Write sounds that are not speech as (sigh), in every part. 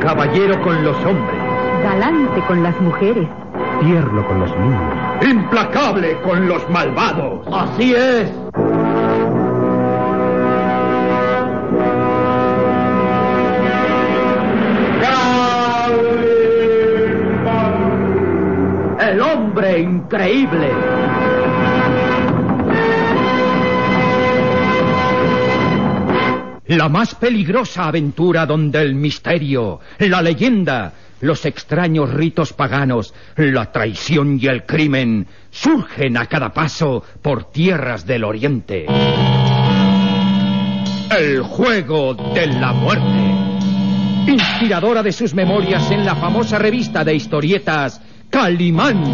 Caballero con los hombres. Galante con las mujeres. Tierno con los niños. Implacable con los malvados. Así es. El hombre increíble. La más peligrosa aventura donde el misterio, la leyenda, los extraños ritos paganos, la traición y el crimen surgen a cada paso por tierras del oriente. El juego de la muerte. Inspiradora de sus memorias en la famosa revista de historietas Calimán.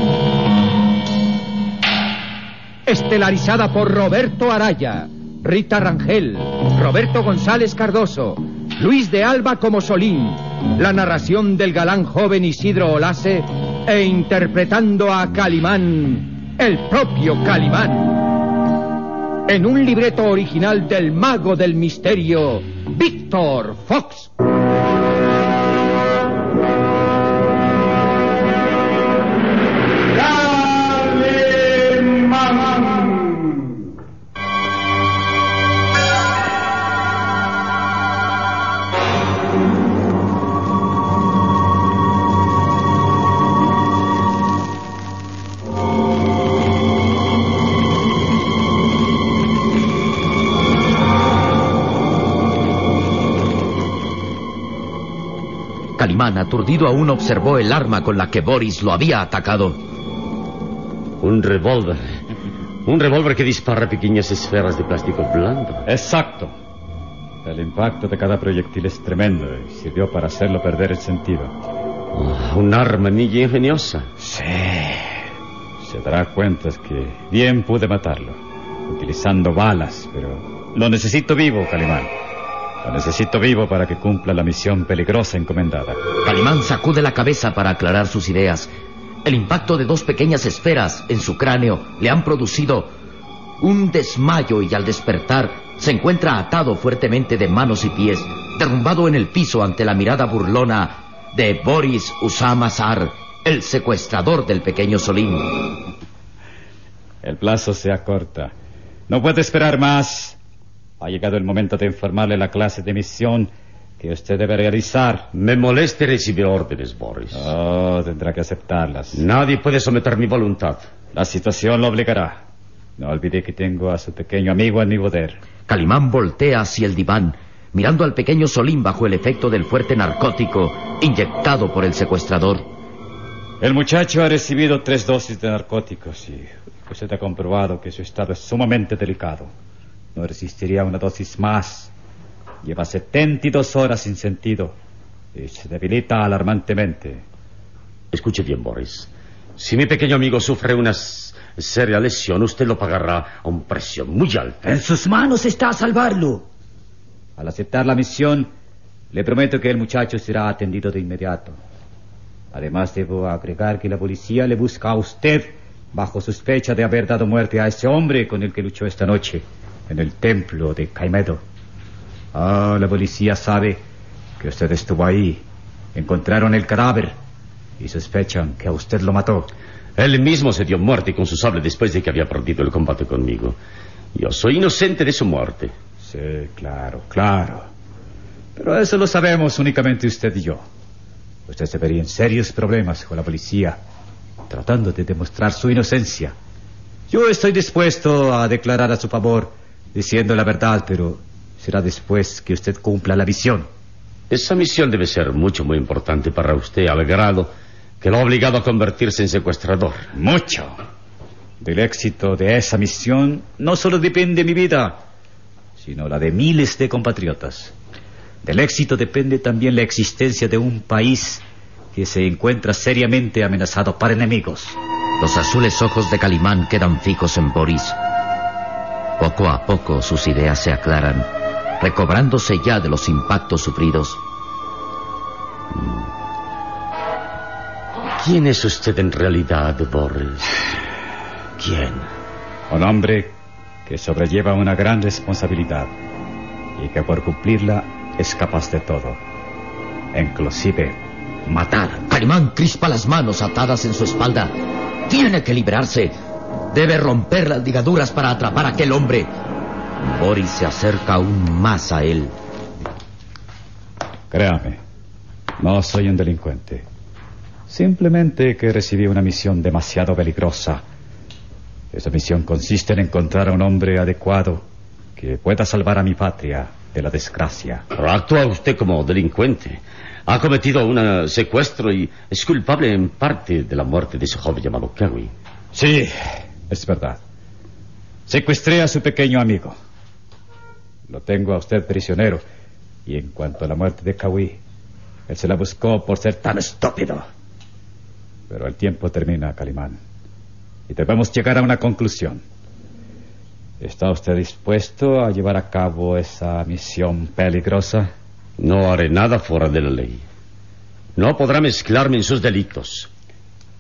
Estelarizada por Roberto Araya, Rita Rangel, Roberto González Cardoso, Luis de Alba como Solín, la narración del galán joven Isidro Olase e interpretando a Calimán, el propio Calimán. En un libreto original del mago del misterio, Víctor Fox. Aturdido aún, observó el arma con la que Boris lo había atacado. Un revólver. Un revólver que dispara pequeñas esferas de plástico blando. Exacto. El impacto de cada proyectil es tremendo y sirvió para hacerlo perder el sentido. Ah, un arma muy ingeniosa. Sí. Se dará cuenta que bien pude matarlo, utilizando balas, pero lo necesito vivo, Calimán. Lo necesito vivo para que cumpla la misión peligrosa encomendada. Calimán sacude la cabeza para aclarar sus ideas. El impacto de dos pequeñas esferas en su cráneo le han producido un desmayo y al despertar se encuentra atado fuertemente de manos y pies, derrumbado en el piso ante la mirada burlona de Boris Usamazar, el secuestrador del pequeño Solín. El plazo se acorta. No puede esperar más. Ha llegado el momento de informarle la clase de misión que usted debe realizar. Me moleste recibir órdenes, Boris. Oh, tendrá que aceptarlas. Nadie puede someter mi voluntad. La situación lo obligará. No olvide que tengo a su pequeño amigo en mi poder. Calimán voltea hacia el diván, mirando al pequeño Solín bajo el efecto del fuerte narcótico inyectado por el secuestrador. El muchacho ha recibido tres dosis de narcóticos y usted ha comprobado que su estado es sumamente delicado. No resistiría una dosis más. Lleva 72 horas sin sentido y se debilita alarmantemente. Escuche bien, Boris. Si mi pequeño amigo sufre una seria lesión, usted lo pagará a un precio muy alto. En sus manos está salvarlo. Al aceptar la misión, le prometo que el muchacho será atendido de inmediato. Además, debo agregar que la policía le busca a usted bajo sospecha de haber dado muerte a ese hombre con el que luchó esta noche en el templo de Caimedo. Ah, la policía sabe que usted estuvo ahí. Encontraron el cadáver y sospechan que a usted lo mató. Él mismo se dio muerte con su sable después de que había perdido el combate conmigo. Yo soy inocente de su muerte. Sí, claro, claro. Pero eso lo sabemos únicamente usted y yo. Usted se vería en serios problemas con la policía, tratando de demostrar su inocencia. Yo estoy dispuesto a declarar a su favor, diciendo la verdad, pero será después que usted cumpla la misión. Esa misión debe ser mucho, muy importante para usted, al grado que lo ha obligado a convertirse en secuestrador. Mucho. Del éxito de esa misión no solo depende mi vida, sino la de miles de compatriotas. Del éxito depende también la existencia de un país que se encuentra seriamente amenazado por enemigos. Los azules ojos de Calimán quedan fijos en Boris. Poco a poco sus ideas se aclaran, recobrándose ya de los impactos sufridos. ¿Quién es usted en realidad, Boris? ¿Quién? Un hombre que sobrelleva una gran responsabilidad y que por cumplirla es capaz de todo, inclusive matar. Calimán crispa las manos atadas en su espalda. Tiene que librarse. Debe romper las ligaduras para atrapar a aquel hombre. Boris se acerca aún más a él. Créame, no soy un delincuente. Simplemente que recibí una misión demasiado peligrosa. Esa misión consiste en encontrar a un hombre adecuado que pueda salvar a mi patria de la desgracia. Pero actúa usted como delincuente. Ha cometido un secuestro y es culpable en parte de la muerte de ese joven llamado Kerry. Sí, es verdad. Secuestré a su pequeño amigo. Lo tengo a usted prisionero. Y en cuanto a la muerte de Kawi, él se la buscó por ser tan estúpido. Pero el tiempo termina, Calimán. Y debemos llegar a una conclusión. ¿Está usted dispuesto a llevar a cabo esa misión peligrosa? No haré nada fuera de la ley. No podrá mezclarme en sus delitos.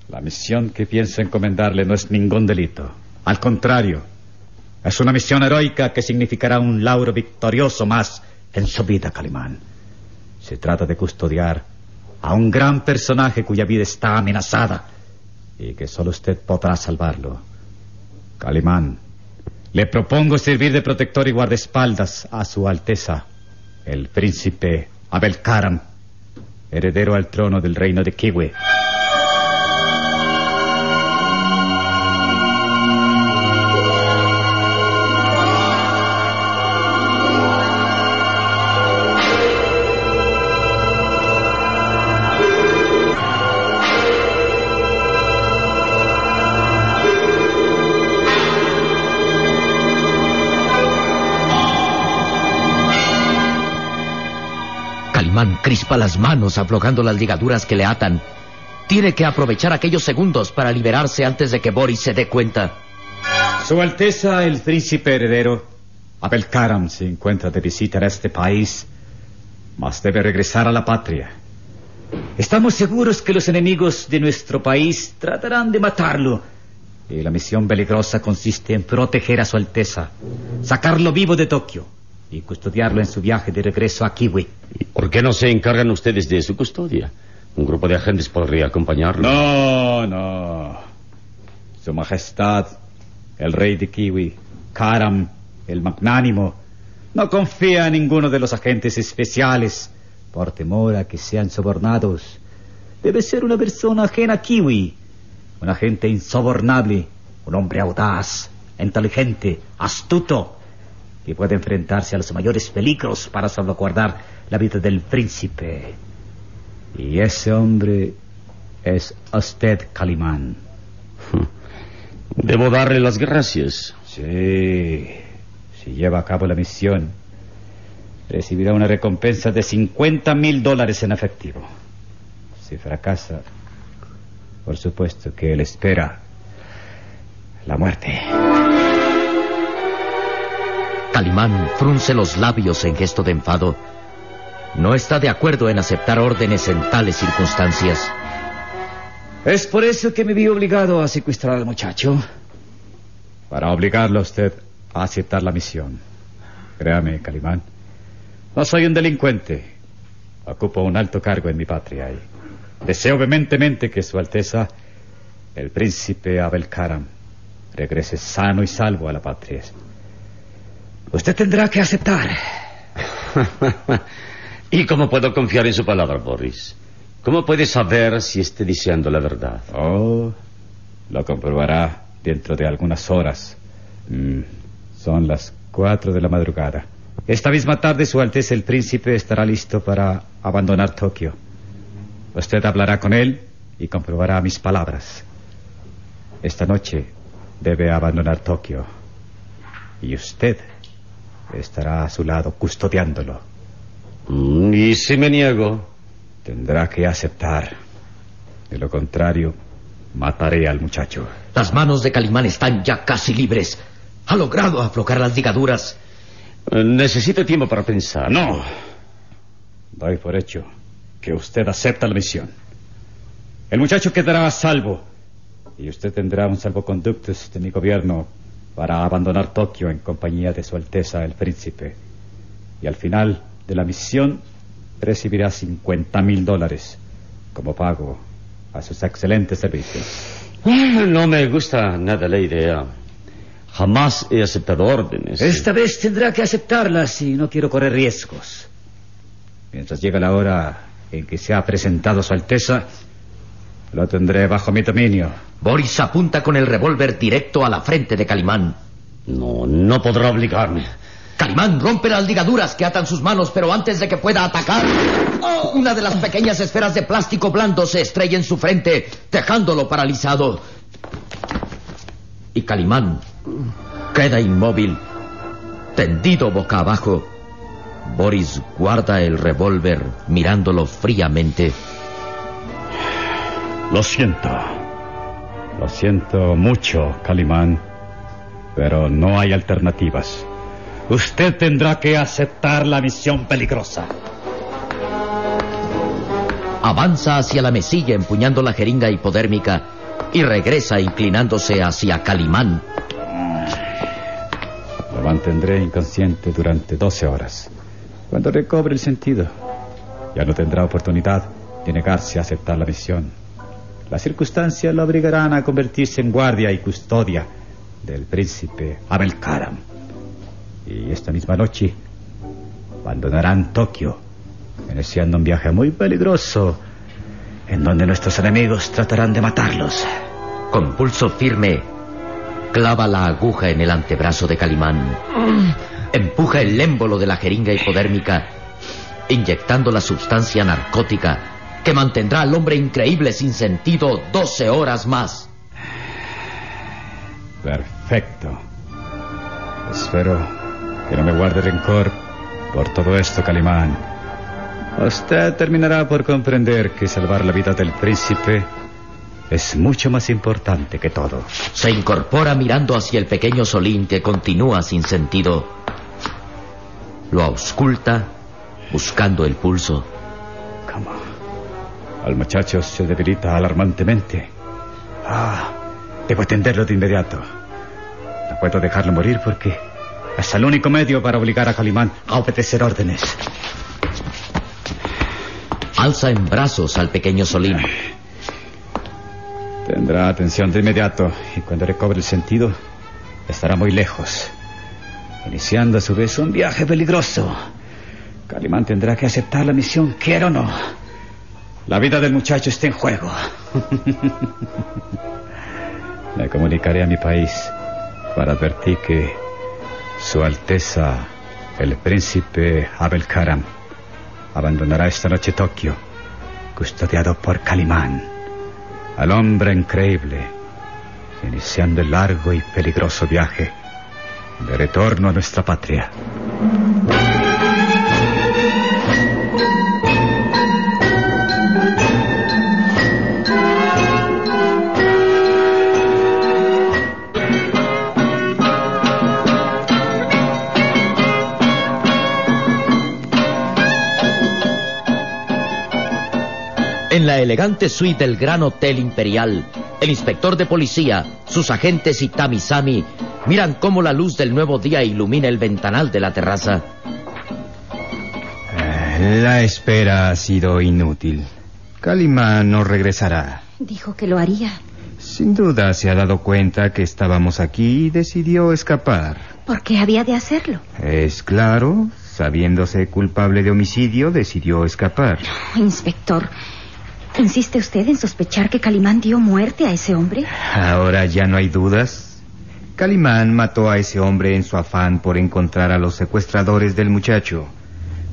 La misión que pienso encomendarle no es ningún delito. Al contrario, es una misión heroica que significará un lauro victorioso más en su vida, Calimán. Se trata de custodiar a un gran personaje cuya vida está amenazada y que solo usted podrá salvarlo. Calimán, le propongo servir de protector y guardaespaldas a su Alteza, el príncipe Abel Karam, heredero al trono del reino de Kiwi. Crispa las manos aflojando las ligaduras que le atan. Tiene que aprovechar aquellos segundos para liberarse antes de que Boris se dé cuenta. Su Alteza, el príncipe heredero, Abel Karam, se encuentra de visita en este país, mas debe regresar a la patria. Estamos seguros que los enemigos de nuestro país tratarán de matarlo. Y la misión peligrosa consiste en proteger a su Alteza, sacarlo vivo de Tokio y custodiarlo en su viaje de regreso a Kiwi. ¿Y por qué no se encargan ustedes de su custodia? Un grupo de agentes podría acompañarlo. No, no. Su Majestad, el rey de Kiwi, Karam, el magnánimo, no confía en ninguno de los agentes especiales por temor a que sean sobornados. Debe ser una persona ajena a Kiwi, un agente insobornable, un hombre audaz, inteligente, astuto, que puede enfrentarse a los mayores peligros para salvaguardar la vida del príncipe. Y ese hombre es usted, Calimán. Debo darle las gracias. Sí, si lleva a cabo la misión, recibirá una recompensa de 50 mil dólares en efectivo. Si fracasa, por supuesto que él espera la muerte. Calimán frunce los labios en gesto de enfado. No está de acuerdo en aceptar órdenes en tales circunstancias. Es por eso que me vi obligado a secuestrar al muchacho. Para obligarlo a usted a aceptar la misión. Créame, Calimán. No soy un delincuente. Ocupo un alto cargo en mi patria y deseo vehementemente que Su Alteza, el príncipe Abel Karam, regrese sano y salvo a la patria. Usted tendrá que aceptar. (laughs) ¿Y cómo puedo confiar en su palabra, Boris? ¿Cómo puede saber si esté diciendo la verdad? Oh, lo comprobará dentro de algunas horas. Mm, son las cuatro de la madrugada. Esta misma tarde Su Alteza el Príncipe estará listo para abandonar Tokio. Usted hablará con él y comprobará mis palabras. Esta noche debe abandonar Tokio. Y usted estará a su lado custodiándolo. Mm, ¿Y si me niego? Tendrá que aceptar. De lo contrario, mataré al muchacho. Las manos de Calimán están ya casi libres. Ha logrado aflojar las ligaduras. Eh, Necesito tiempo para pensar. No. Doy por hecho que usted acepta la misión. El muchacho quedará a salvo. Y usted tendrá un salvoconductos de mi gobierno para abandonar Tokio en compañía de Su Alteza el Príncipe. Y al final de la misión recibirá 50 mil dólares como pago a sus excelentes servicios. Ah, No me gusta nada la idea. Jamás he aceptado órdenes. Esta vez tendrá que aceptarlas si no quiero correr riesgos. Mientras llega la hora en que se ha presentado Su Alteza, lo tendré bajo mi dominio. Boris apunta con el revólver directo a la frente de Calimán. No, no podrá obligarme. Calimán rompe las ligaduras que atan sus manos, pero antes de que pueda atacar, una de las pequeñas esferas de plástico blando se estrella en su frente, dejándolo paralizado. Y Calimán queda inmóvil, tendido boca abajo. Boris guarda el revólver mirándolo fríamente. Lo siento. Lo siento mucho, Calimán. Pero no hay alternativas. Usted tendrá que aceptar la misión peligrosa. Avanza hacia la mesilla empuñando la jeringa hipodérmica y regresa inclinándose hacia Calimán. Lo mantendré inconsciente durante 12 horas. Cuando recobre el sentido, ya no tendrá oportunidad de negarse a aceptar la misión. Las circunstancias lo obligarán a convertirse en guardia y custodia del príncipe Abel Karam. Y esta misma noche abandonarán Tokio, iniciando un viaje muy peligroso en donde nuestros enemigos tratarán de matarlos. Con pulso firme, clava la aguja en el antebrazo de Calimán. Empuja el émbolo de la jeringa hipodérmica, inyectando la sustancia narcótica que mantendrá al hombre increíble sin sentido 12 horas más. Perfecto. Espero que no me guarde rencor por todo esto, Calimán. Usted terminará por comprender que salvar la vida del príncipe es mucho más importante que todo. Se incorpora mirando hacia el pequeño Solín que continúa sin sentido. Lo ausculta, buscando el pulso. ¿Cómo? Al muchacho se debilita alarmantemente. Ah, debo atenderlo de inmediato. No puedo dejarlo morir porque es el único medio para obligar a Calimán a obedecer órdenes. Alza en brazos al pequeño Solín. Tendrá atención de inmediato y cuando recobre el sentido estará muy lejos, iniciando a su vez un viaje peligroso. Calimán tendrá que aceptar la misión, quiera o no. La vida del muchacho está en juego. (laughs) Me comunicaré a mi país para advertir que Su Alteza, el príncipe Abel Karam, abandonará esta noche Tokio, custodiado por Calimán, al hombre increíble, iniciando el largo y peligroso viaje de retorno a nuestra patria. La elegante suite del Gran Hotel Imperial, el inspector de policía, sus agentes y Tamisami miran cómo la luz del nuevo día ilumina el ventanal de la terraza. Eh, La espera ha sido inútil. Calimán no regresará. Dijo que lo haría. Sin duda se ha dado cuenta que estábamos aquí y decidió escapar. ¿Por qué había de hacerlo? Es claro, sabiéndose culpable de homicidio, decidió escapar. Inspector, ¿insiste usted en sospechar que Calimán dio muerte a ese hombre? Ahora ya no hay dudas. Calimán mató a ese hombre en su afán por encontrar a los secuestradores del muchacho.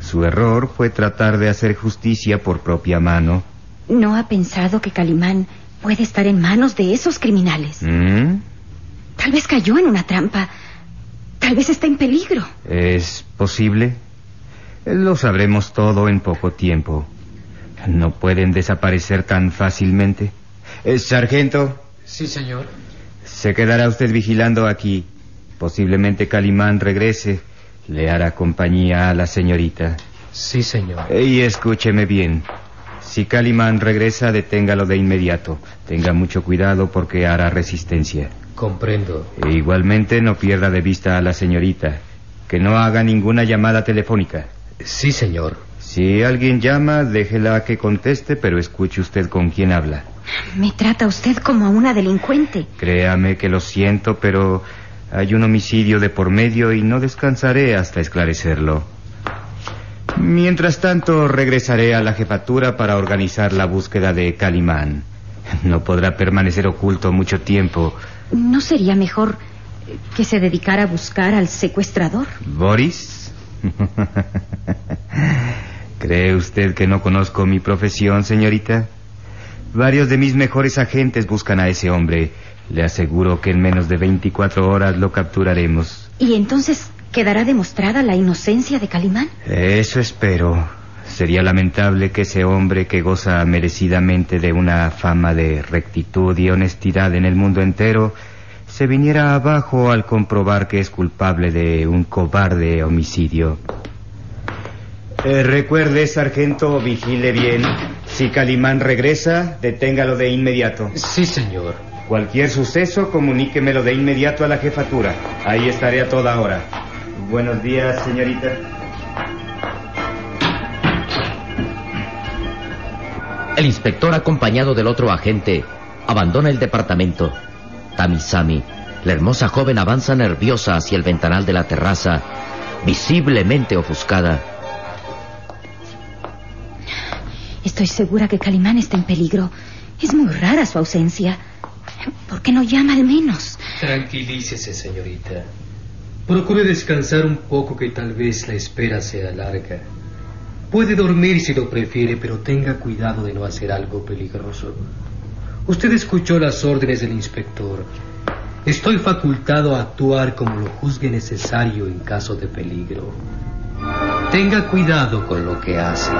Su error fue tratar de hacer justicia por propia mano. ¿No ha pensado que Calimán puede estar en manos de esos criminales? ¿Mm? Tal vez cayó en una trampa. Tal vez está en peligro. ¿Es posible? Lo sabremos todo en poco tiempo. No pueden desaparecer tan fácilmente. Eh, sargento, Sí, señor. se quedará usted vigilando aquí. Posiblemente Calimán regrese. Le hará compañía a la señorita. Sí, señor. Eh, Y escúcheme bien. Si Calimán regresa, deténgalo de inmediato. Tenga mucho cuidado porque hará resistencia. Comprendo. E igualmente no pierda de vista a la señorita. Que no haga ninguna llamada telefónica. Sí, señor. Si alguien llama, déjela que conteste, pero escuche usted con quién habla. Me trata usted como a una delincuente. Créame que lo siento, pero hay un homicidio de por medio y no descansaré hasta esclarecerlo. Mientras tanto, regresaré a la jefatura para organizar la búsqueda de Calimán. No podrá permanecer oculto mucho tiempo. ¿No sería mejor que se dedicara a buscar al secuestrador? ¿Boris? (laughs) ¿Cree usted que no conozco mi profesión, señorita? Varios de mis mejores agentes buscan a ese hombre. Le aseguro que en menos de 24 horas lo capturaremos. ¿Y entonces quedará demostrada la inocencia de Calimán? Eso espero. Sería lamentable que ese hombre que goza merecidamente de una fama de rectitud y honestidad en el mundo entero se viniera abajo al comprobar que es culpable de un cobarde homicidio. Eh, recuerde, sargento, vigile bien. Si Calimán regresa, deténgalo de inmediato. Sí, señor. Cualquier suceso, comuníquemelo de inmediato a la jefatura. Ahí estaré a toda hora. Buenos días, señorita. El inspector, acompañado del otro agente, abandona el departamento. Tamisami, la hermosa joven, avanza nerviosa hacia el ventanal de la terraza, visiblemente ofuscada. Estoy segura que Calimán está en peligro. Es muy rara su ausencia. ¿Por qué no llama al menos? Tranquilícese, señorita. Procure descansar un poco que tal vez la espera sea larga. Puede dormir si lo prefiere, pero tenga cuidado de no hacer algo peligroso. Usted escuchó las órdenes del inspector. Estoy facultado a actuar como lo juzgue necesario en caso de peligro. Tenga cuidado con lo que hace.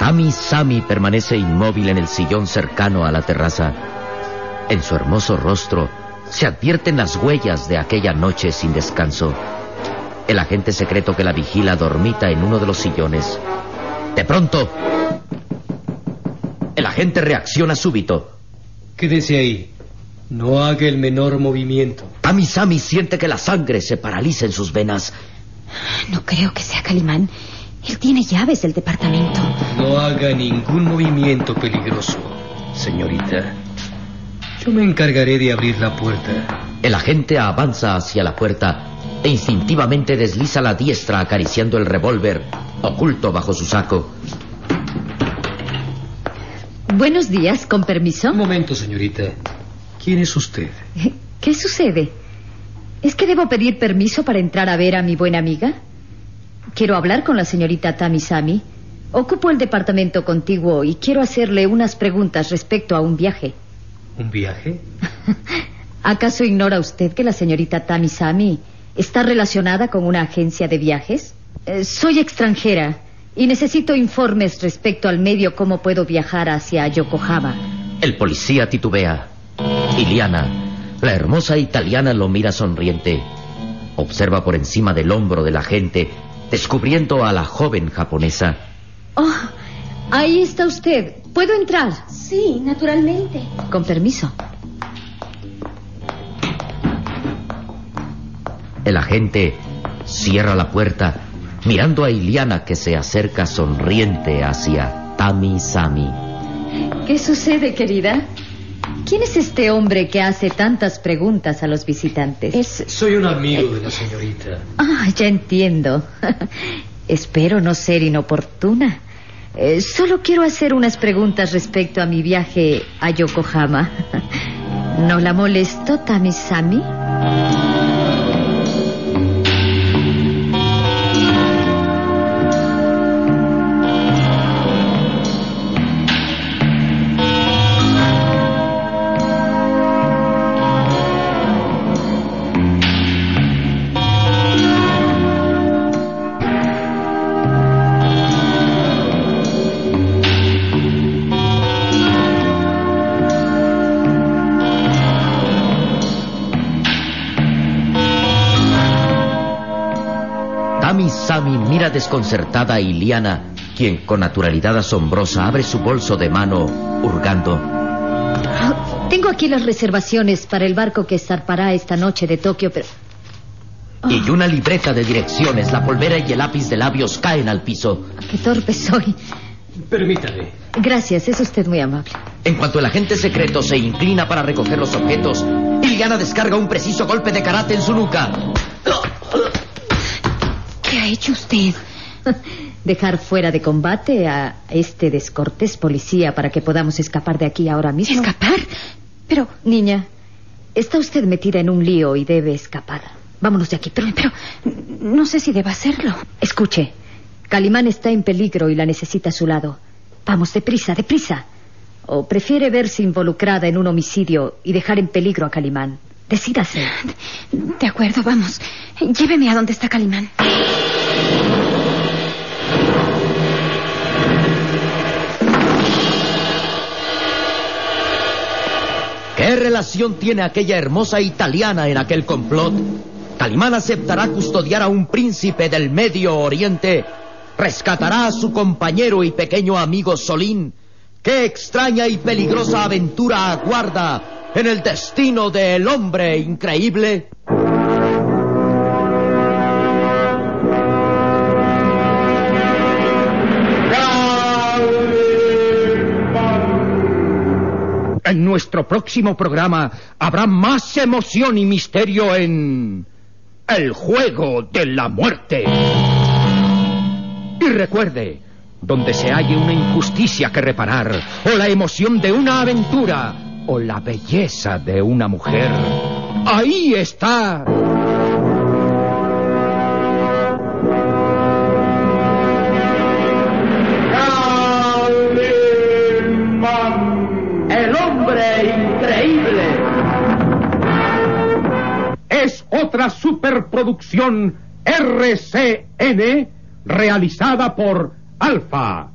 Tami Sami permanece inmóvil en el sillón cercano a la terraza. En su hermoso rostro se advierten las huellas de aquella noche sin descanso. El agente secreto que la vigila dormita en uno de los sillones. De pronto, el agente reacciona súbito. Quédese ahí. No haga el menor movimiento. Tami Sami siente que la sangre se paraliza en sus venas. No creo que sea Calimán. Él tiene llaves del departamento. No haga ningún movimiento peligroso, señorita. Yo me encargaré de abrir la puerta. El agente avanza hacia la puerta e instintivamente desliza la diestra acariciando el revólver oculto bajo su saco. Buenos días, con permiso. Un momento, señorita. ¿Quién es usted? ¿Qué sucede? ¿Es que debo pedir permiso para entrar a ver a mi buena amiga? Quiero hablar con la señorita Tamisami. Ocupo el departamento contiguo y quiero hacerle unas preguntas respecto a un viaje. ¿Un viaje? (laughs) ¿Acaso ignora usted que la señorita Tamisami está relacionada con una agencia de viajes? Eh, soy extranjera y necesito informes respecto al medio cómo puedo viajar hacia Yokohama. El policía titubea. Iliana, la hermosa italiana, lo mira sonriente. Observa por encima del hombro del agente, descubriendo a la joven japonesa. Oh, ahí está usted. ¿Puedo entrar? Sí, naturalmente. Con permiso. El agente cierra la puerta, mirando a Iliana que se acerca sonriente hacia Tami Sami. ¿Qué sucede, querida? ¿Quién es este hombre que hace tantas preguntas a los visitantes? Es... Soy un amigo de la señorita. Ah, ya entiendo. (laughs) Espero no ser inoportuna. Eh, solo quiero hacer unas preguntas respecto a mi viaje a Yokohama. (laughs) ¿No la molesto, Tami-sami? Mira desconcertada a Iliana, quien con naturalidad asombrosa abre su bolso de mano, hurgando. Ah, Tengo aquí las reservaciones para el barco que zarpará esta noche de Tokio, pero... Y una libreta de direcciones, la polvera y el lápiz de labios caen al piso. Qué torpe soy. Permítame. Gracias, es usted muy amable. En cuanto el agente secreto se inclina para recoger los objetos, Iliana descarga un preciso golpe de karate en su nuca. ¿Qué ha hecho usted? (laughs) Dejar fuera de combate a este descortés policía para que podamos escapar de aquí ahora mismo. ¿Escapar? Pero, Niña, está usted metida en un lío y debe escapar. Vámonos de aquí pronto. pero, no sé si deba hacerlo. Escuche, Calimán está en peligro y la necesita a su lado. Vamos, deprisa, deprisa. ¿O prefiere verse involucrada en un homicidio y dejar en peligro a Calimán? Decídase. De acuerdo, vamos. Lléveme a donde está Calimán. ¿Qué relación tiene aquella hermosa italiana en aquel complot? Calimán aceptará custodiar a un príncipe del Medio Oriente. Rescatará a su compañero y pequeño amigo Solín. ¿Qué extraña y peligrosa aventura aguarda en el destino del hombre increíble? En nuestro próximo programa habrá más emoción y misterio en... El juego de la muerte. Y recuerde, donde se halle una injusticia que reparar, o la emoción de una aventura, o la belleza de una mujer, ahí está. Otra superproducción RCN realizada por Alfa